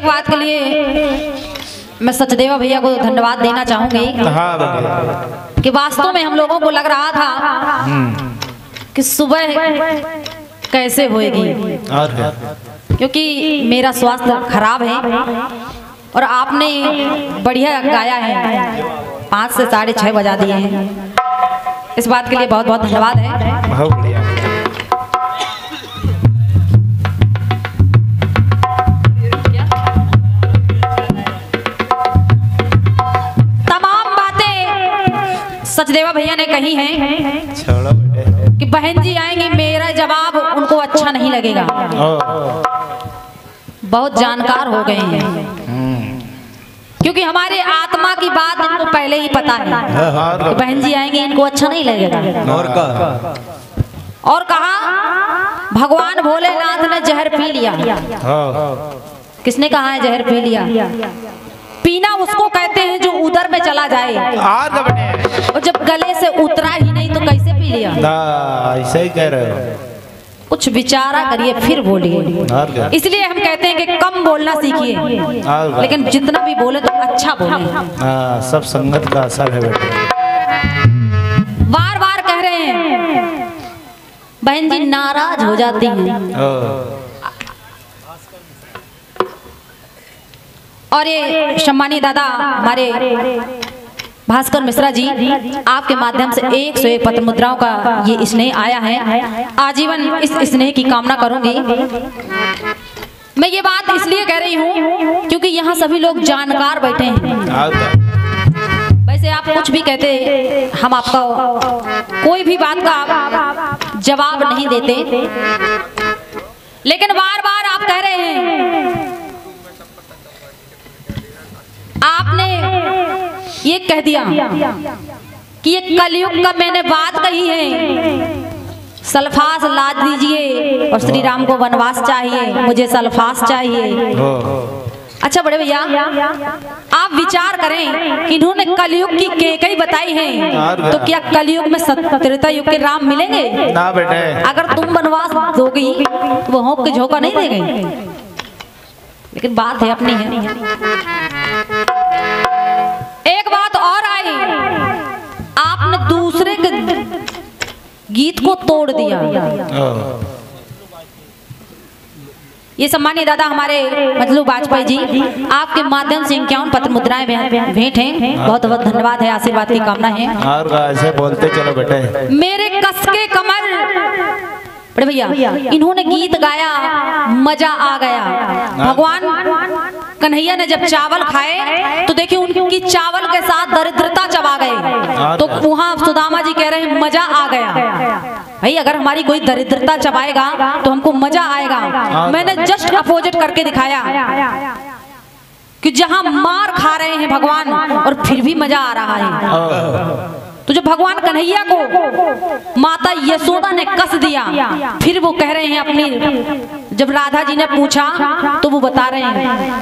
एक बात के लिए मैं सचदेवा भैया को धन्यवाद देना चाहूँगी हाँ कि वास्तव में हम लोगों को लग रहा था कि सुबह कैसे होएगी। क्योंकि मेरा स्वास्थ्य खराब है और आपने बढ़िया गाया है। पाँच से साढ़े छः बजा दिए हैं। इस बात के लिए बहुत बहुत धन्यवाद है। सचदेवा भैया ने कही हैं कि बहन जी आएँगी मेरा जवाब उनको अच्छा नहीं लगेगा। बहुत जानकार हो गए हैं। क्योंकि हमारे आत्मा की बात इनको पहले ही पता है कि बहन जी आएँगे इनको अच्छा नहीं लगेगा। और का और कहा भगवान भोलेनाथ ने जहर पी लिया। हाँ। किसने कहा है जहर पी लिया? पीना उसको कहते हैं जो उधर में चला जाए। और जब गले से उतरा ही नहीं तो कैसे पी लिया? ऐसे ही कह रहे हो। कुछ विचारा करिए फिर बोलिए। इसलिए हम कहते हैं कि कम बोलना सीखिए। लेकिन जितना भी बोले तो अच्छा बोले। हाँ सब संगत का असर है बेटे। बार बार कह रहे हैं बहन जी नाराज़ हो जाती हैं। और ये सम्मानीय दादा, हमारे भास्कर मिश्रा जी, आपके माध्यम से एक सौ एक पत्र मुद्राओं का ये स्नेह आया है। आजीवन इस स्नेह की कामना करूँगी। मैं ये बात इसलिए कह रही हूँ क्योंकि यहाँ सभी लोग जानकार बैठे हैं। वैसे आप कुछ भी कहते, हम आपका कोई भी बात का आप जवाब नहीं देते। लेकिन बार बार आप कह रहे हैं आपने ये कह दिया कि ये कलयुग का मैंने बात कही है। सल्फास ला दीजिए और श्री राम को वनवास चाहिए मुझे सल्फास चाहिए। अच्छा बड़े भैया आप विचार करें कि इन्होंने कलयुग की केकई बताई है तो क्या कलयुग में सत- त्रेता युग के राम मिलेंगे? ना बेटे। अगर तुम वनवास दोगी वो होंक के झोंका नहीं देंगे? लेकिन बात है अपनी है। एक बात और आई। आपने दूसरे के गीत को तोड़ दिया। ये सम्मानीय दादा हमारे मतलू वाजपेयी जी आपके माध्यम से इक्यावन पत्र मुद्राएँ भेंट। हैं बहुत बहुत धन्यवाद है आशीर्वाद की कामना है। और ऐसे बोलते चलो बेटे। मेरे कसके कमर बड़े भैया इन्होंने गीत गाया मज़ा आ गया। भगवान कन्हैया ने जब चावल खाए तो देखिए उनकी चावल के साथ दरिद्रता चबा गए। तो वहाँ सुदामा जी कह रहे हैं मज़ा आ गया। भाई अगर हमारी कोई दरिद्रता चबाएगा तो हमको मज़ा आएगा। मैंने जस्ट अपोजिट करके दिखाया कि जहाँ मार खा रहे हैं भगवान और फिर भी मज़ा आ रहा है। तो जब भगवान कन्हैया को माता यशोदा ने कस दिया फिर वो कह रहे हैं अपनी जब राधा जी ने पूछा तो वो बता रहे हैं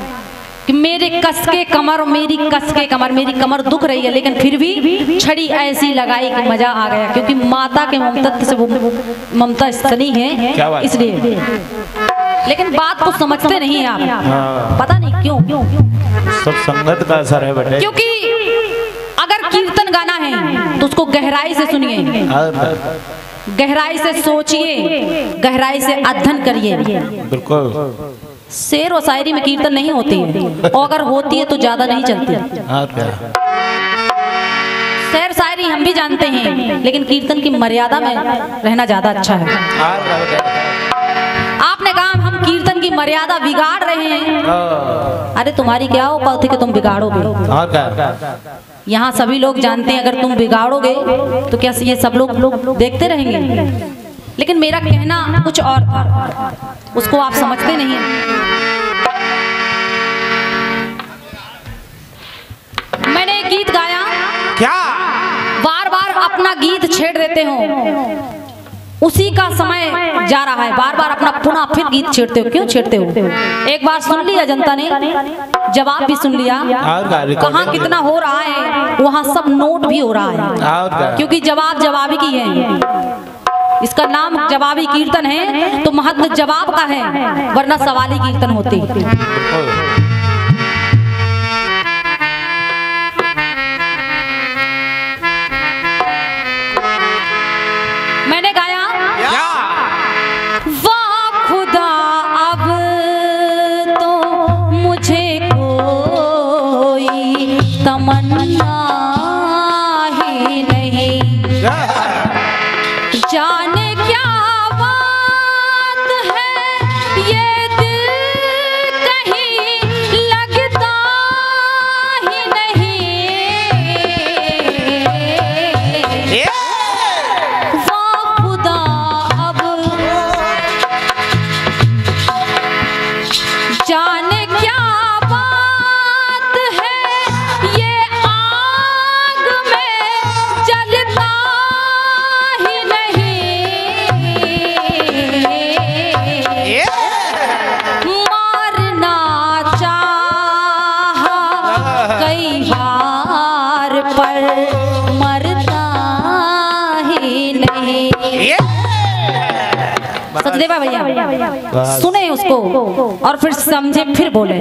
कि मेरे कस के कमर मेरी कस के कमर मेरी कमर दुख रही है लेकिन फिर भी छड़ी ऐसी लगाई कि मज़ा आ गया क्योंकि माता के ममता से वो ममता सनी है इसलिए। लेकिन बात को समझते नहीं हैं। आप पता नहीं क्यों। सब संगत का असर है बेटे। क्योंकि कीर्तन गाना है? तो उसको गहराई से सुनिए। गहराई से सोचिए। गहराई से अध्ययन करिए। बिल्कुल। शेर और शायरी में कीर्तन नहीं होती है। और अगर होती है तो ज़्यादा नहीं चलती। शेर शायरी हम भी जानते हैं लेकिन कीर्तन की मर्यादा में रहना ज़्यादा अच्छा है। आपने कहा हम कीर्तन की मर्यादा बिगाड़ रहे हैं। अरे तुम्हारी क्या औकात है कि तुम बिगाड़ोगे? और क्या यहाँ सभी लोग जानते हैं अगर तुम बिगाड़ोगे तो क्या ये सब लोग देखते रहेंगे? लेकिन मेरा कहना कुछ और था। उसको आप समझते नहीं मैंने एक गीत गाया। क्या? बार बार अपना गीत छेड़ देते हो। उसी का समय जा रहा है। बार बार अपना पुनः फिर गीत छेड़ते हो। क्यों छेड़ते हो? एक बार सुन लिया जनता ने। जवाब भी सुन लिया। कहा कितना हो रहा है वहाँ सब नोट भी हो रहा है। क्योंकि जवाब जवाबी की है। इसका नाम जवाबी कीर्तन है तो महत्व जवाब का है वरना सवाली कीर्तन होती। बिल्कुल तमन्ना ही नहीं yeah. सुने उसको और फिर समझे फिर बोले।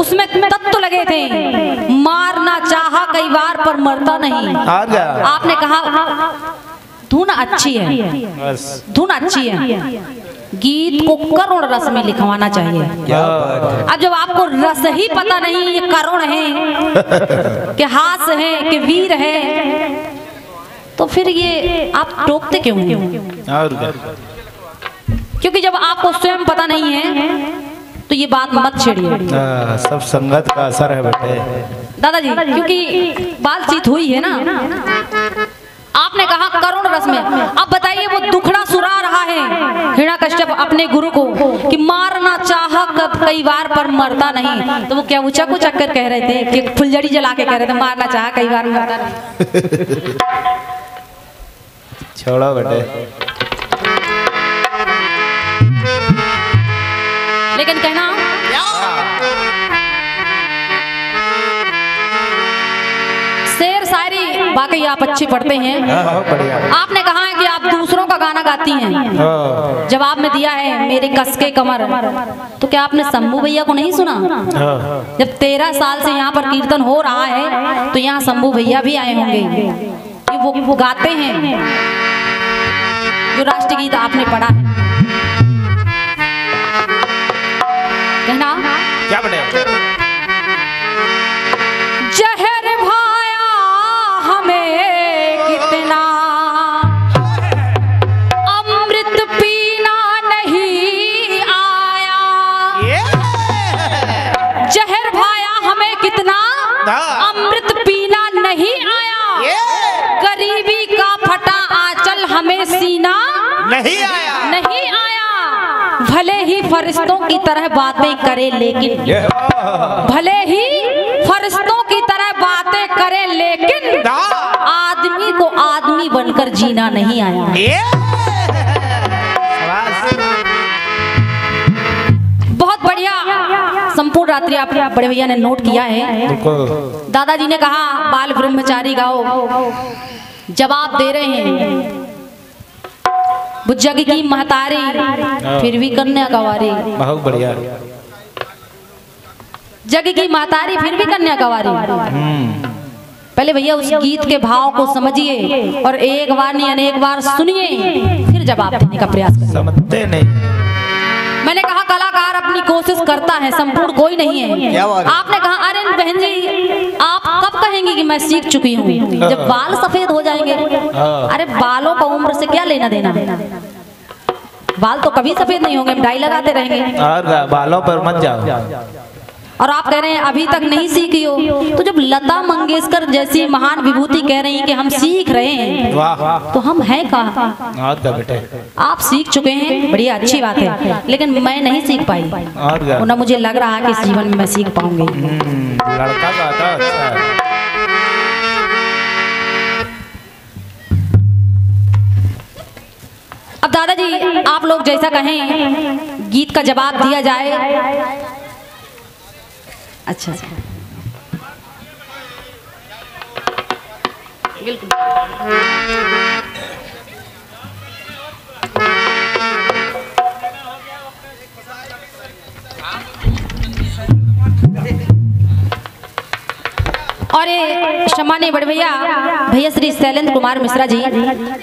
उसमें तत्व लगे थे। मारना चाहा कई बार पर मरता नहीं। आपने कहा धुन अच्छी है। धुन अच्छी है। गीत को करुण रस में लिखवाना चाहिए। अब जब आपको रस ही पता नहीं ये करुण है कि हास है कि वीर है तो फिर ये आप टोकते क्यों हैं? और क्या? क्योंकि जब आपको स्वयं पता नहीं है तो ये बात मत छेड़िए। हाँ, सब संगत का असर है बेटे। दादाजी क्योंकि बातचीत हुई है ना? आपने कहा करुण रस में। अब बताइए वो दुखड़ा सुरा रहा है हिरणा कश्यप अपने गुरु को कि मारना चाह कब कई बार पर मरता नहीं। तो वो क्या ऊँचा कुछ कर कह रहे थे कि फुलझड़ी जला के कह रहे थे मारना चाह कई बार मरता नहीं। छोड़ो बेटे। बाकी आप अच्छे पढ़ते हैं। हाँ, बढ़िया। आपने कहा है कि आप दूसरों का गाना गाती हैं। हाँ, जवाब में दिया है मेरे कस के कमर। तो क्या आपने शंभू भैया को नहीं सुना? हाँ, जब तेरह साल से यहाँ पर कीर्तन हो रहा है तो यहाँ शंभू भैया भी आए होंगे। वो, वो गाते हैं जो राष्ट्रीय गीत आपने पढ़ा है। कहना? क्या बेटे नहीं आया। नहीं आया। भले ही फरिश्तों की तरह बातें करे लेकिन भले ही फरिश्तों की तरह बातें करे लेकिन आदमी को आदमी बनकर जीना नहीं आया। बहुत बढ़िया। संपूर्ण रात्रि आप बड़े भैया ने नोट किया है। दादाजी ने कहा बाल ब्रह्मचारी गाओ। जवाब दे रहे हैं। बुज्जग की महतारी फिर भी कन्या गवारी बहुत बढ़िया। जग की महतारी फिर भी कन्या गवारी हम्म, पहले भैया उस गीत के भाव को समझिए और एक बार नहीं अनेक बार सुनिए फिर जवाब देने का प्रयास करिए। समझते नहीं। मैंने कहा कलाकार अपनी कोशिश करता है संपूर्ण कोई नहीं है? आपने कहा अरे बहन जी आप कब कहेंगे कि मैं सीख चुकी हूँ? जब बाल सफ़ेद हो जाएँगे। हाँ। अरे बालों का उम्र से क्या लेना देना? बाल तो कभी सफ़ेद नहीं होंगे डाई लगाते रहेंगे। और बालों पर मत जाओ। और आप कह रहे हैं अभी तक नहीं सीखी हो। तो जब लता मंगेशकर जैसी महान विभूति कह रही हैं कि हम सीख रहे हैं तो हम हैं कहा? बेटे आप सीख चुके हैं बढ़िया अच्छी बात है लेकिन मैं नहीं सीख पाई। ना मुझे लग रहा कि इस जीवन में मैं सीख पाऊँगी। हम्म, गाता अच्छा अब दादाजी आप लोग जैसा कहें गीत का जवाब दिया जाए। अच्छा अच्छा। और ये सम्मानीय बड़े भैया भैया श्री शैलेंद्र कुमार मिश्रा जी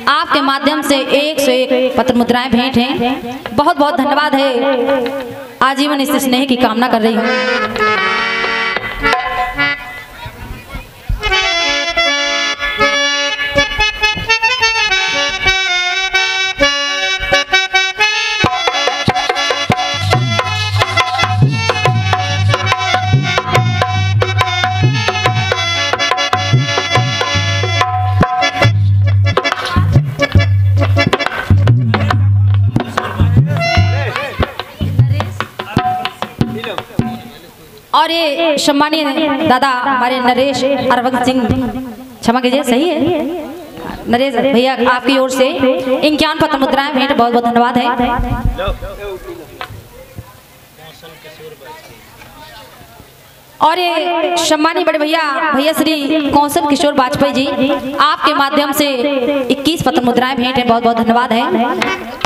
आपके माध्यम से एक से एक पत्र मुद्राएँ भेंट हैं। बहुत बहुत धन्यवाद है। आजीवन इस स्नेह की कामना कर रही हूँ। और ये सम्मानीय दादा हमारे नरेश अरविंद सिंह, क्षमा कीजिए, सही है? नरेश भैया आपकी ओर से इक्यावन पत्र मुद्राएँ, भेंट, बहुत बहुत धन्यवाद है। और ये सम्मानी बड़े भैया भैया श्री कौशल किशोर वाजपेयी जी, आपके माध्यम से 21 पत्र मुद्राएँ, भेंट है, बहुत बहुत धन्यवाद है।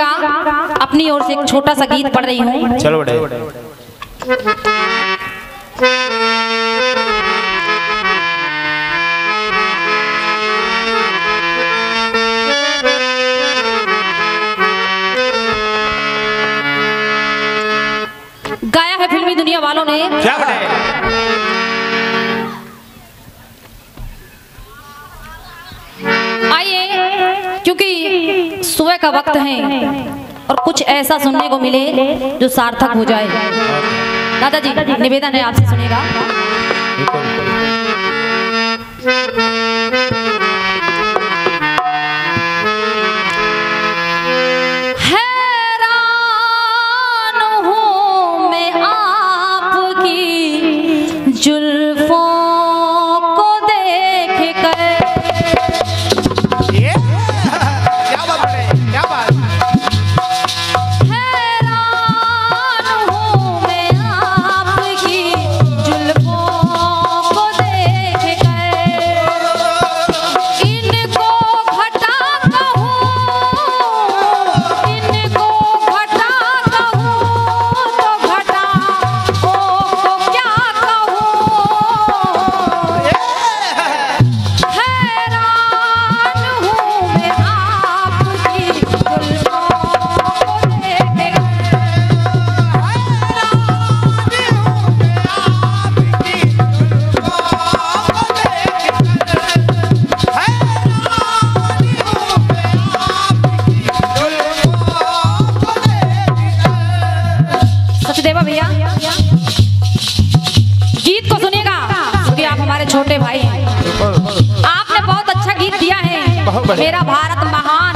लीजिएगा अपनी ओर से एक छोटा सा गीत पढ़ रही हूँ। चलो बड़े। गाया है फिल्मी दुनिया वालों ने। क्या बड़े? क्योंकि सुबह का वक्त है और कुछ ऐसा सुनने को मिले जो सार्थक हो जाए। दादाजी निवेदन है आपसे सुनेगा। छोटे भाई। आपने बहुत अच्छा गीत दिया है। मेरा भारत महान।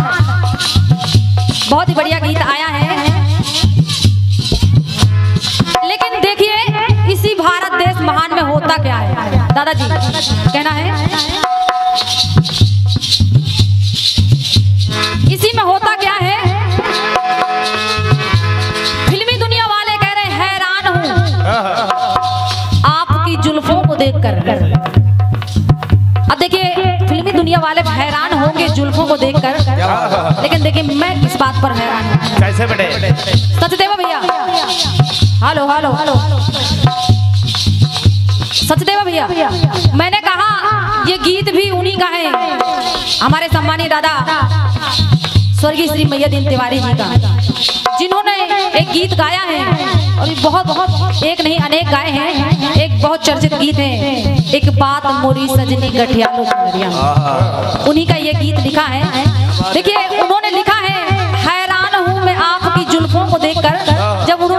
बहुत ही बढ़िया गीत आया है। लेकिन देखिए इसी भारत देश महान में होता क्या है? दादाजी। लेकिन देखिए मैं किस बात पर हैरान कैसे बेटे सचदेव भैया। Hello hello hello. सचदेव भैया मैंने कहा ये गीत भी उन्हीं का है। हमारे सम्मानी दादा स्वर्गीय श्री मैया दिन तिवारी जी का। जिन्होंने एक गीत गाया है और बहुत बहुत एक नहीं अनेक गाए हैं। एक बहुत चर्चित गीत है एक बात मोरी सजनी गठिया उन्हीं का ये गीत लिखा है देखिए उन्होंने लिखा है हैरान हूँ मैं आपकी जुल्फों को देखकर जब उन्होंने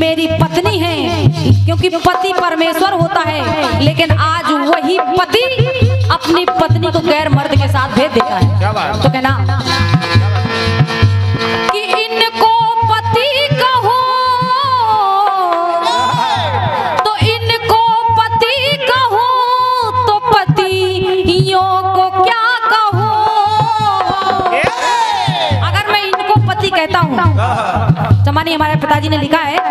मेरी पत्नी है क्योंकि पति परमेश्वर होता है लेकिन आज वही पति अपनी पत्नी को गैर मर्द के साथ भेज देता है। तो कहना कि इनको पति कहो तो इनको पति कहो तो पतियों को क्या कहो? अगर मैं इनको पति कहता हूँ। हाँ, हाँ। जमानी हमारे पिताजी ने लिखा है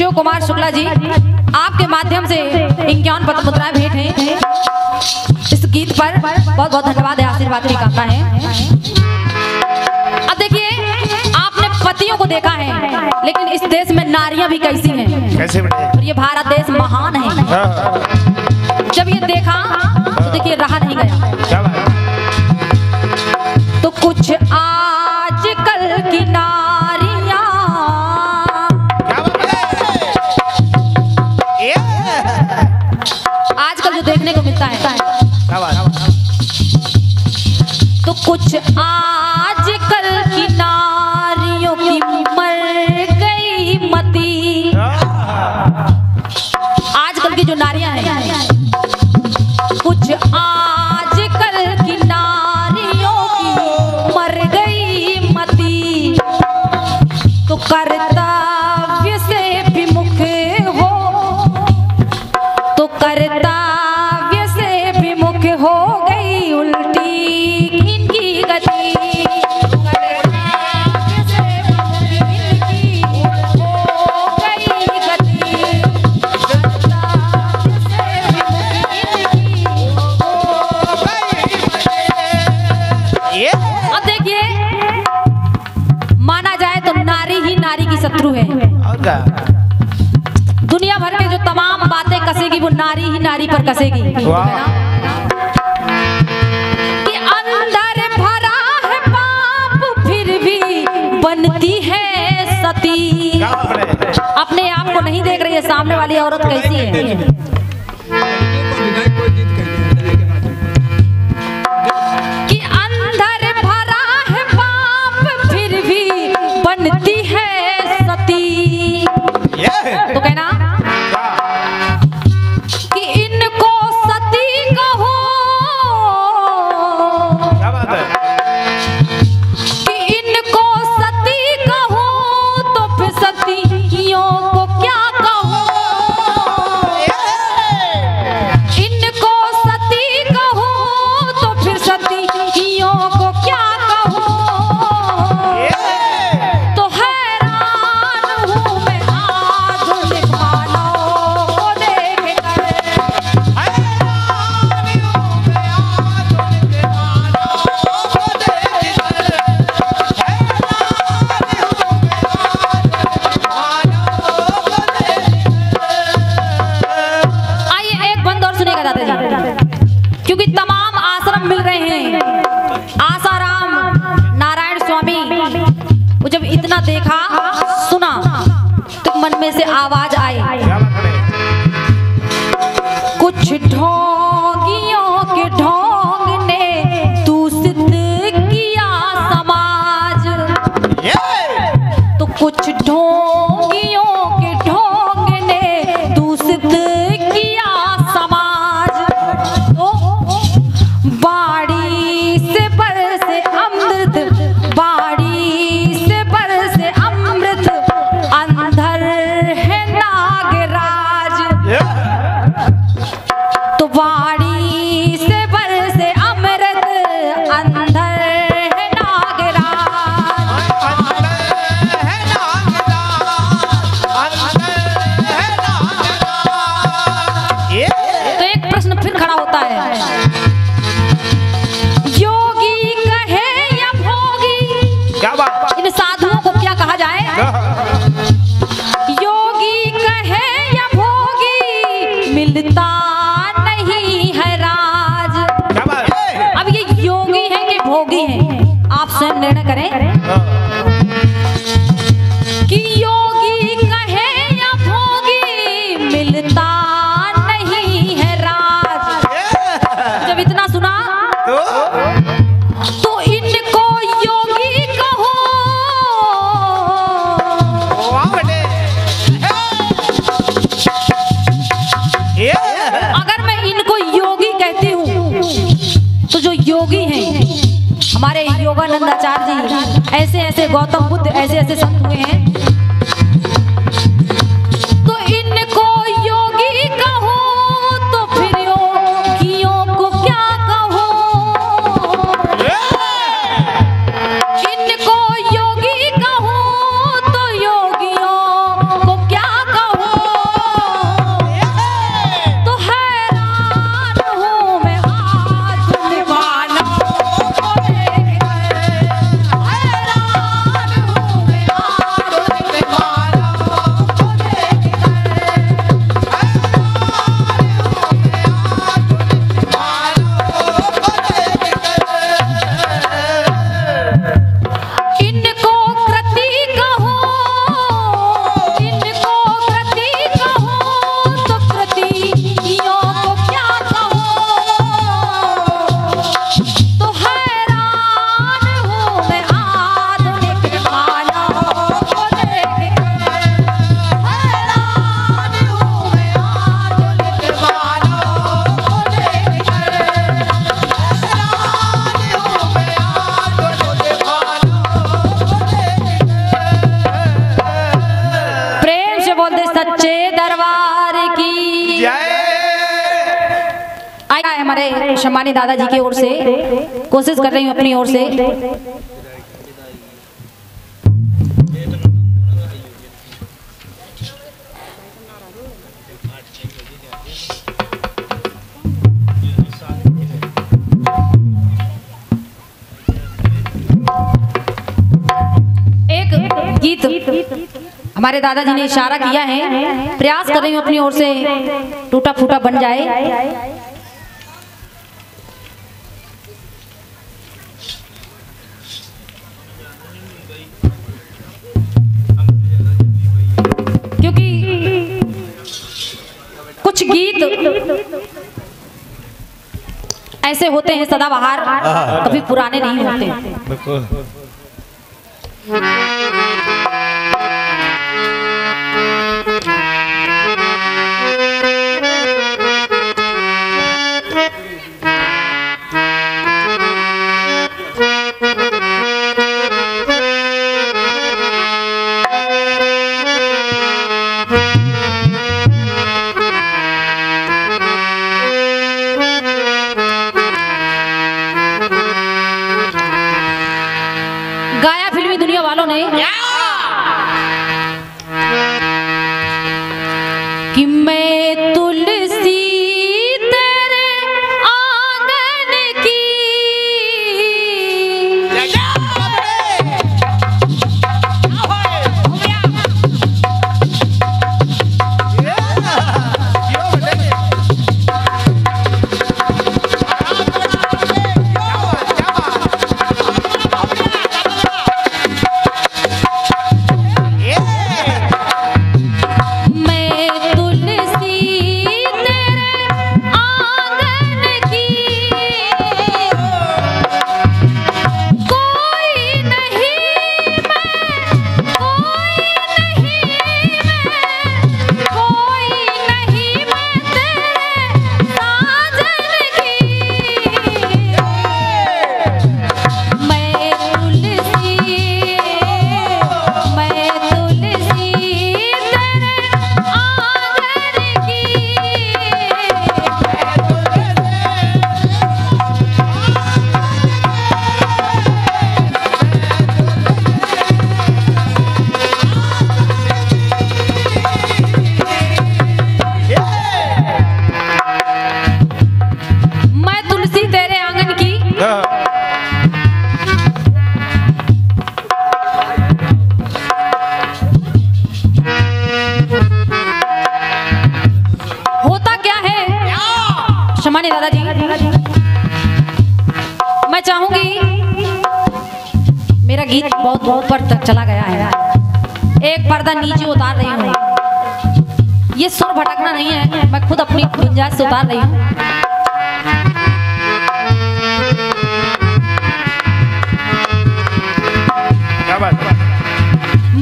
शिव कुमार शुक्ला जी आपके माध्यम से इक्यावन पत्र मुद्राएँ भेंट हैं। इस गीत पर बहुत बहुत धन्यवाद है आशीर्वाद की कामना है। अब देखिए आपने पतियों को देखा है लेकिन इस देश में नारियाँ भी कैसी हैं? कैसे और ये भारत देश महान है। जब ये देखा तो देखिए रहा नहीं गया। कुछ आ नारी ही नारी पर कसेगी। कि अंदर भरा है पाप फिर भी बनती है सती। अपने आप को नहीं देख रही है सामने वाली औरत कैसी है? मिलता नहीं है राज। अब ये योगी है कि भोगी है? आप स्वयं निर्णय करें। हाँ। परमानंद जी। ऐसे ऐसे गौतम बुद्ध ऐसे ऐसे संत हुए हैं। शमानी दादाजी की ओर से कोशिश कर रही हूँ अपनी ओर से। गीत हमारे दादाजी ने इशारा किया है। प्रयास कर रही हूँ अपनी ओर से। टूटा फूटा बन जाए। ऐसे होते हैं सदाबहार कभी पुराने नहीं होते।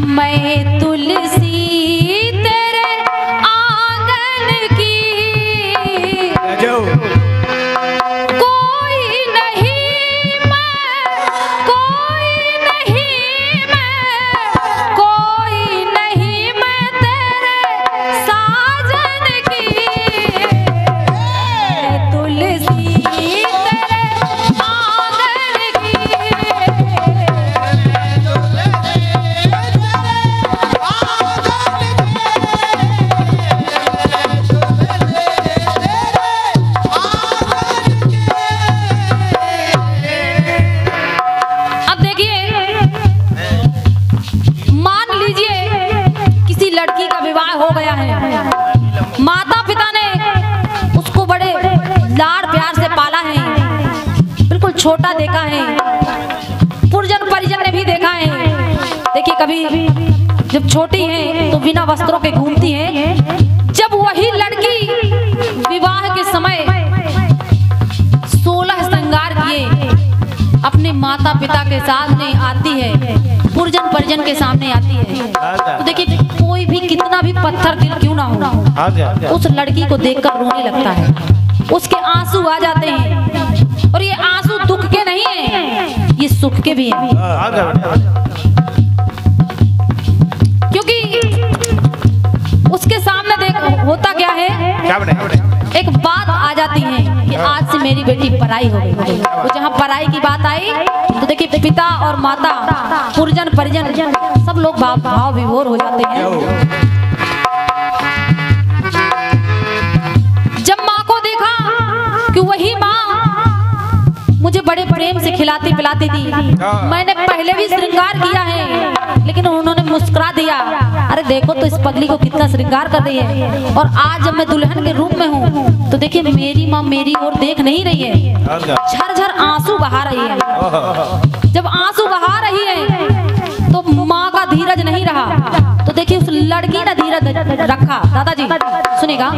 मैं तुलसी छोटी है तो बिना वस्त्रों के घूमती है। जब वही लड़की विवाह के समय सोलह श्रृंगार किए अपने माता पिता के सामने आती है पुरजन परिजन के सामने आती है। तो देखिए कोई भी कितना भी पत्थर दिल क्यों ना हो उस लड़की को देखकर रोने लगता है। उसके आँसू आ जाते हैं और ये आँसू दुख के नहीं है ये सुख के भी हैं। एक बात आ जाती है कि आज से मेरी बेटी पढ़ाई हो गई। जहाँ पढ़ाई की बात आई तो देखिए पिता और माता पुरजन परिजन सब लोग भाव विभोर हो जाते हैं। खिलाती पिलाती थी मैंने पहले भी श्रृंगार किया है लेकिन उन्होंने मुस्कुरा दिया। अरे देखो तो इस पगली को कितना श्रृंगार कर रही है। और आज जब मैं दुल्हन के रूप में हूँ तो देखिए मेरी माँ मेरी ओर देख नहीं रही है। और क्या झरझर आँसू बहा रही है। जब आँसू बहा रही है तो माँ का धीरज नहीं रहा। देखिए उस लड़की ने धीरज रखा। दादाजी सुनेगा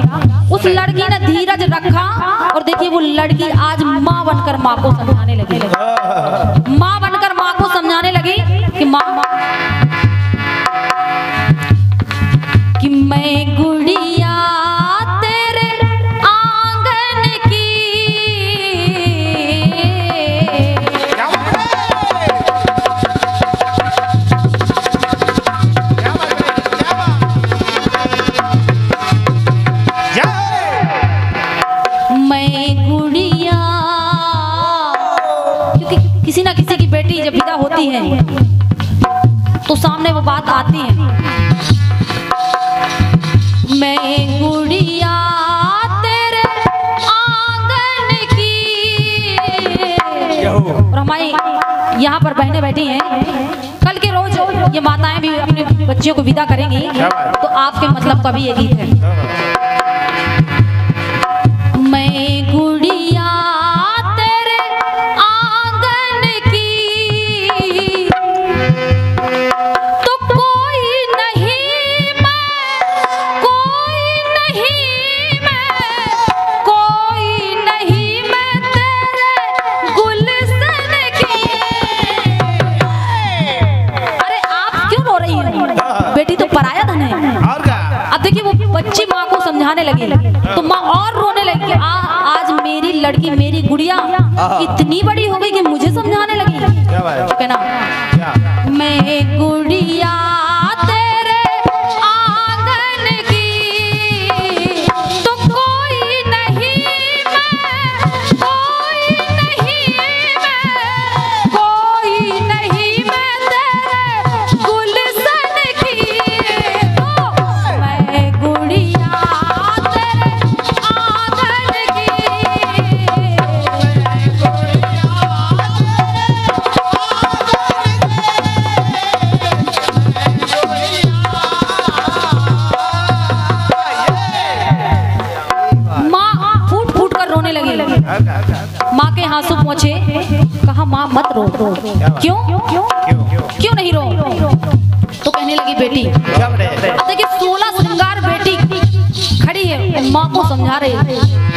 उस लड़की ने धीरज रखा और देखिए वो लड़की आज माँ बनकर माँ को समझाने लगी। माँ बनकर माँ को समझाने लगी कि माँ बात आती है। मैं गुड़िया तेरे आँगन की। और हमारी यहाँ पर बहने बैठी हैं। कल के रोज ये माताएँ भी अपने बच्चियों को विदा करेंगी। तो आपके मतलब का भी ये गीत है? को लगी। तो माँ और रोने लगी कि आ, आज मेरी लड़की मेरी गुड़िया इतनी बड़ी हो गई कि मुझे समझाने लगी। क्या बात कहना मैं गुड़िया रो क्यों? क्यों नहीं रो तो कहने लगी, बेटी, देखिए, सोलह श्रृंगार बेटी खड़ी है माँ को समझा रही है।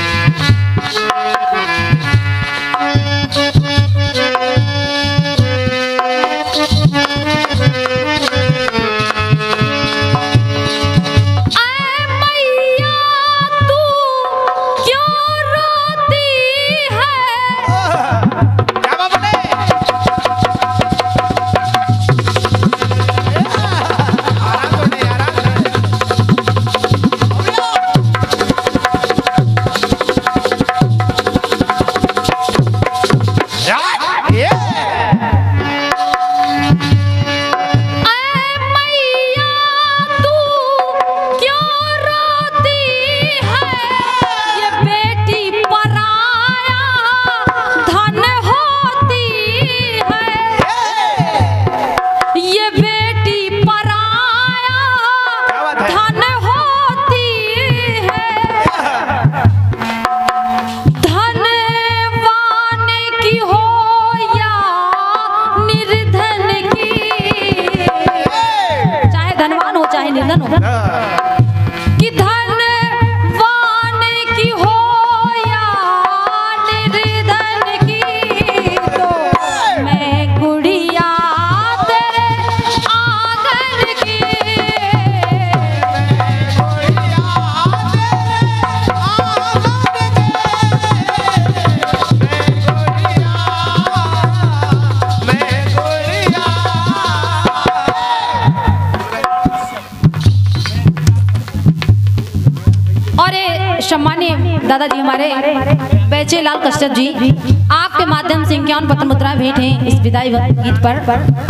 विदाई गीत पर।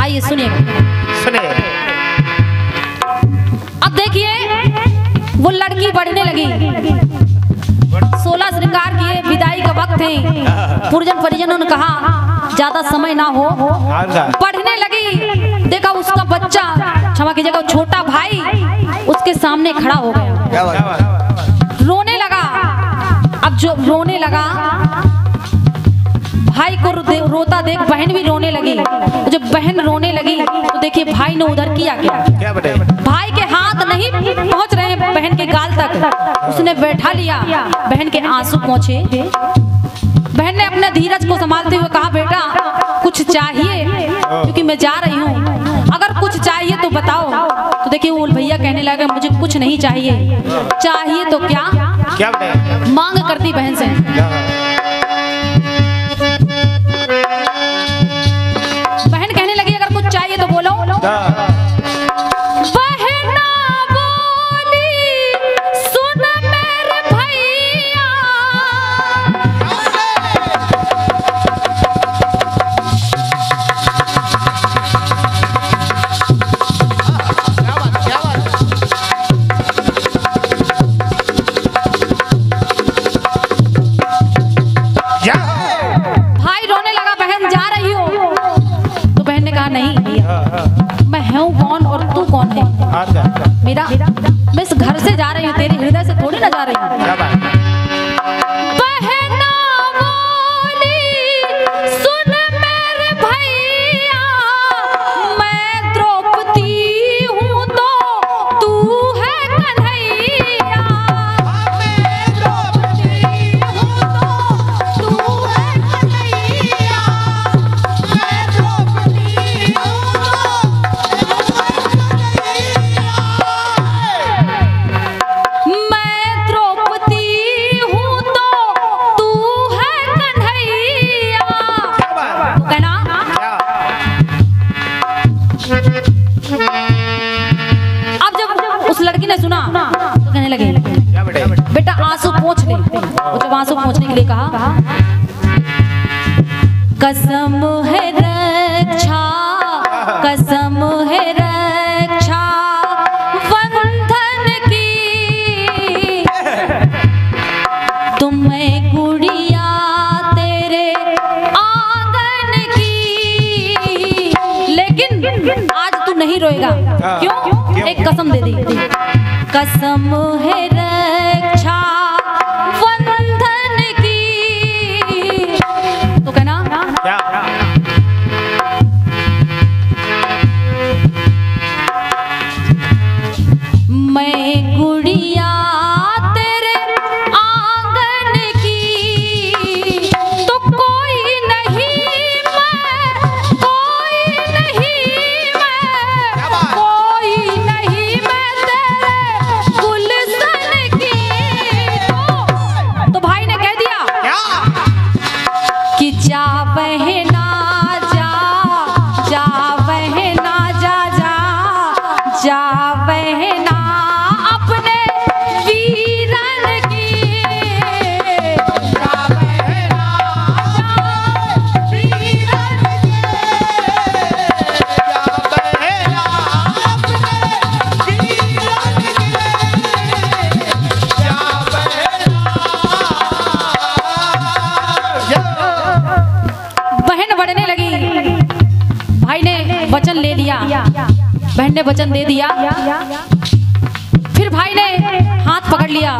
आइए सुनिए। सुने अब देखिए वो लड़की बढ़ने लगी। सोलह श्रृंगार किए विदाई का वक्त है। पुरजन परिजनों ने कहा ज़्यादा समय ना हो। पढ़ने लगी। देखा उसका बच्चा क्षमा कीजिएगा वो छोटा भाई उसके सामने खड़ा हो गया। रोने लगा। अब जो रोने लगा भाई को रो- दे- रोता देख बहन भी रोने लगी। जब बहन रोने लगी तो देखिए भाई ने उधर किया क्या? क्या भाई के हाथ नहीं पहुँच रहे हैं बहन के गाल तक। उसने बैठा लिया बहन के आँसू पहुँचे बहन ने अपने धीरज को संभालते हुए कहा बेटा कुछ चाहिए क्योंकि मैं जा रही हूँ। अगर कुछ चाहिए तो बताओ। तो देखिए वो भैया कहने लगे मुझे कुछ नहीं चाहिए। चाहिए तो क्या? क्या मांग करती बहन से। तो आँसू वो जब आँसू पोंछने के लिए कहा कसम है रक्षा कसम है रक्षा बंधन की। तुम्हें गुड़िया तेरे आँगन की। लेकिन आज तू नहीं रोएगा क्यों? क्यों? एक कसम दे दी। कसम है दे दिया। फिर भाई ने हाथ पकड़ लिया।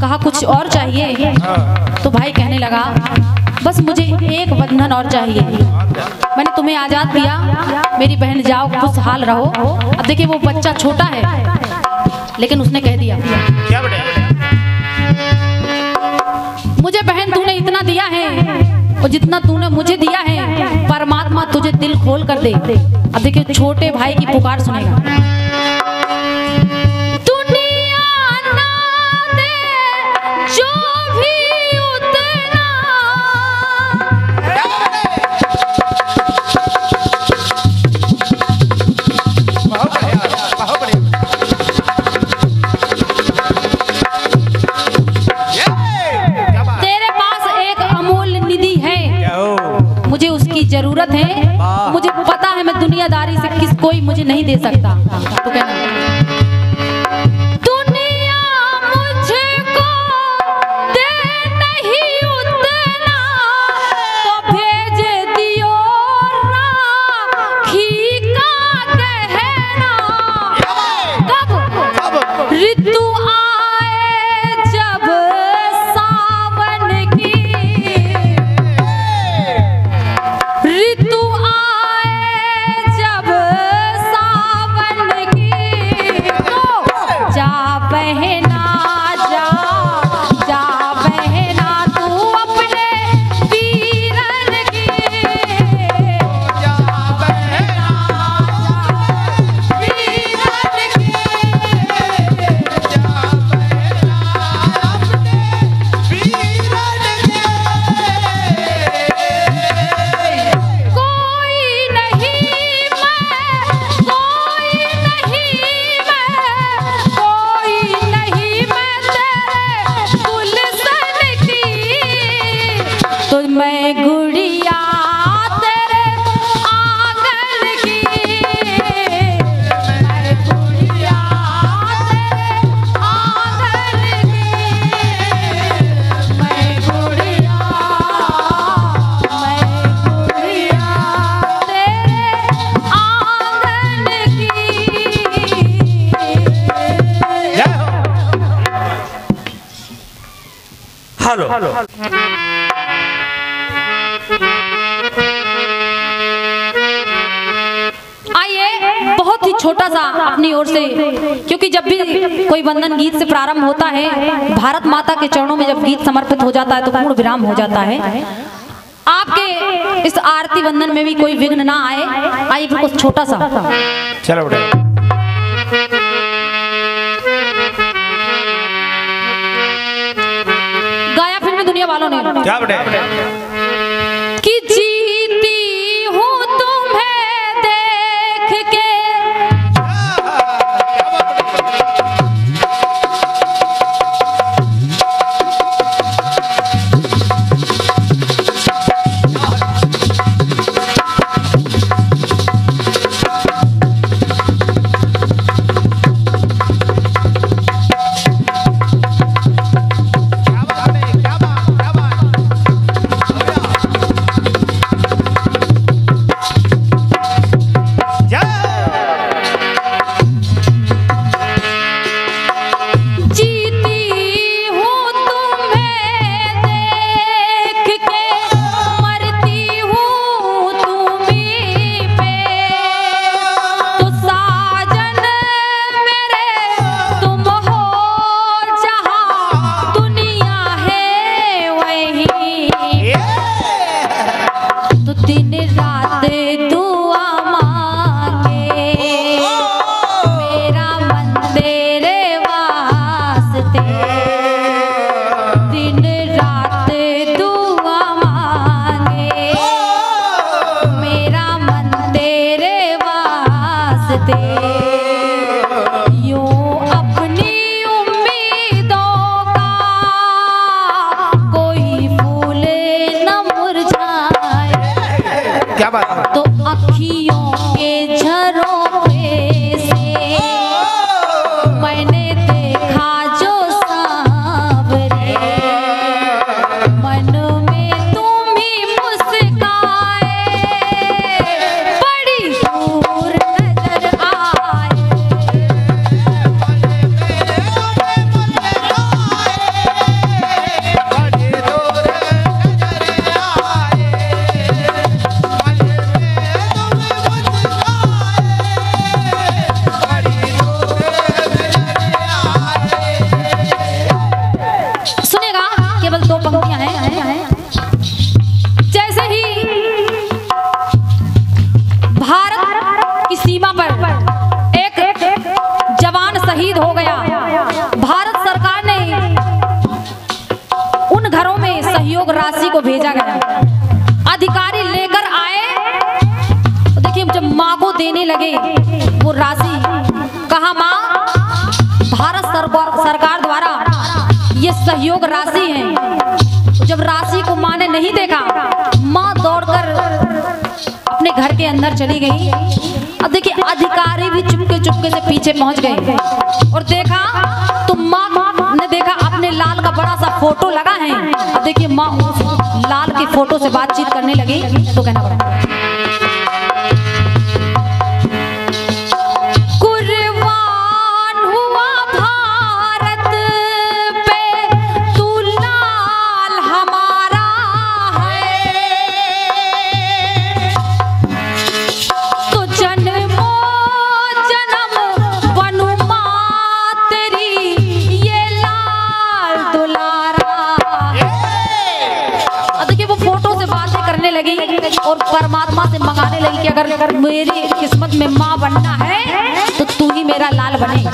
कहा कुछ और चाहिए? तो भाई कहने लगा बस मुझे एक बंधन और चाहिए। मैंने तुम्हें आज़ाद किया मेरी बहन जाओ खुशहाल रहो। अब देखिए वो बच्चा छोटा है। लेकिन उसने कह दिया क्या मुझे बहन तूने इतना दिया है और जितना तूने मुझे दिया है परमात्मा तुझे दिल खोल कर दे अब देखिए छोटे भाई की पुकार सुनेगा। मुझे पता है मैं दुनियादारी से किस कोई मुझे नहीं दे सकता। तो कहना कोई वंदन गीत से प्रारंभ होता है भारत माता के चरणों में जब गीत समर्पित हो जाता है तो पूर्ण विराम हो जाता है। आपके इस आरती वंदन में भी कोई विघ्न ना आए आई कुछ छोटा सा। चलो बेटा दुनिया वालों ने। क्या बेटे लगे। वो राशि कहा, माँ, भारत सरकार द्वारा ये सहयोग राशि है। जब राशि को माँ ने नहीं देखा, माँ दौड़कर अपने घर के अंदर चली गई। अब देखिए, अधिकारी भी चुपके चुपके से पीछे पहुँच गए। और देखा तो माँ ने देखा, अपने लाल का बड़ा सा फ़ोटो लगा है। देखिए, माँ लाल के फ़ोटो से बातचीत करने लगी तो कहना पड़ा परमात्मा से मंगाने लगी कि अगर अगर मेरी किस्मत में माँ बनना है तो तू ही मेरा लाल बने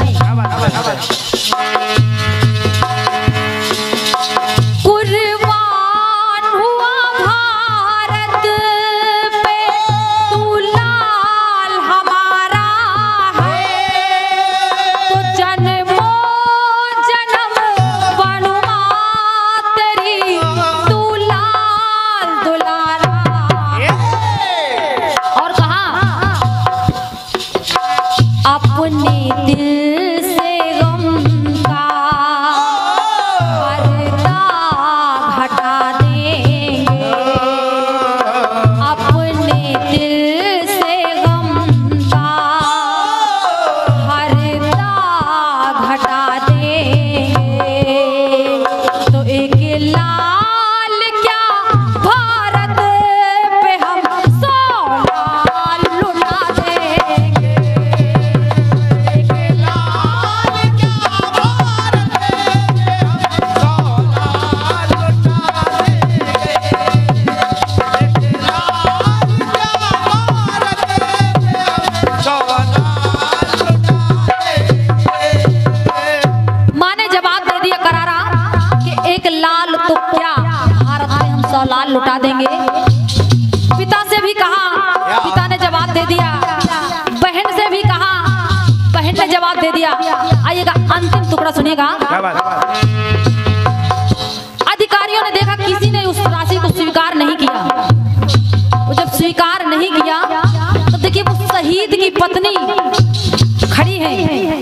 अपने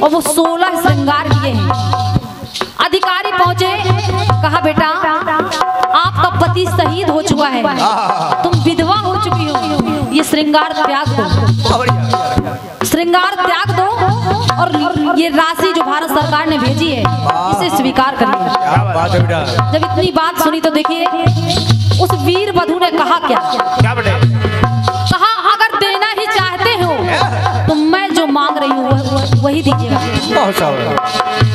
और वो सोलह श्रृंगार किए हैं। अधिकारी पहुँचे कहा बेटा आपका पति शहीद हो चुका है। तुम विधवा हो चुकी हो। ये श्रृंगार त्याग दो। श्रृंगार त्याग दो और ये राशि जो भारत सरकार ने भेजी है इसे स्वीकार कर लिया जब इतनी बात सुनी तो देखिए उस वीर वधु ने कहा क्या? दीजिएगा बहुत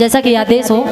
जैसा कि आदेश हो